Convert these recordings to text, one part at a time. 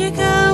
magical.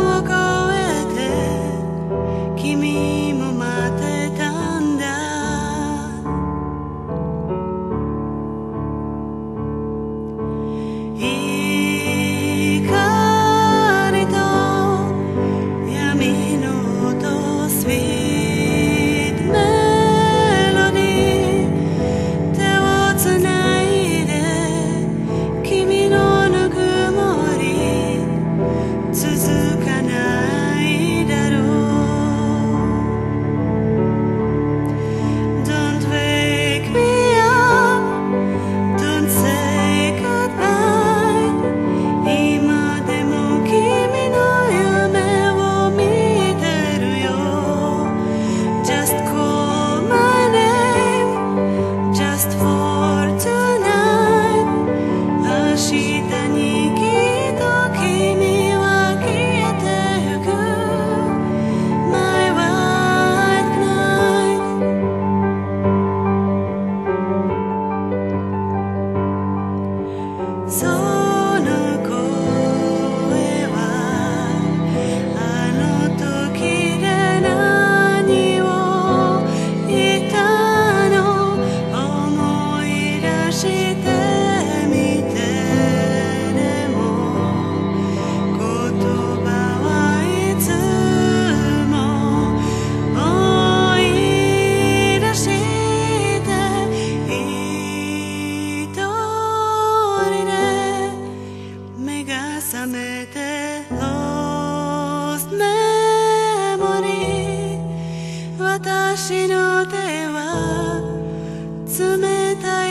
期待。